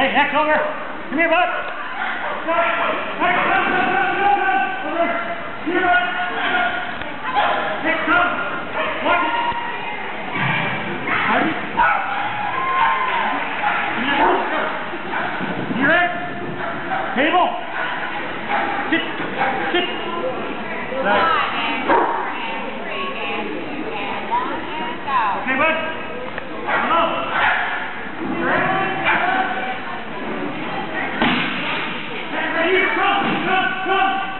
Hey, next over. Come here, bud. Come, hey, come, come, come, come, come. Over. Here, bud. Come. What? Hardy. You ready? Table. Sit. Sit. Nice. Okay, bud. Come, come, come.